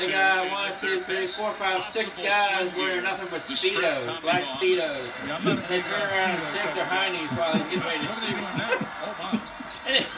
They got one, two, three, four, five, six guys wearing nothing but Speedos, black Speedos. And they turn around and shake their hindies while he's getting ready to shoot.